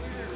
Right here.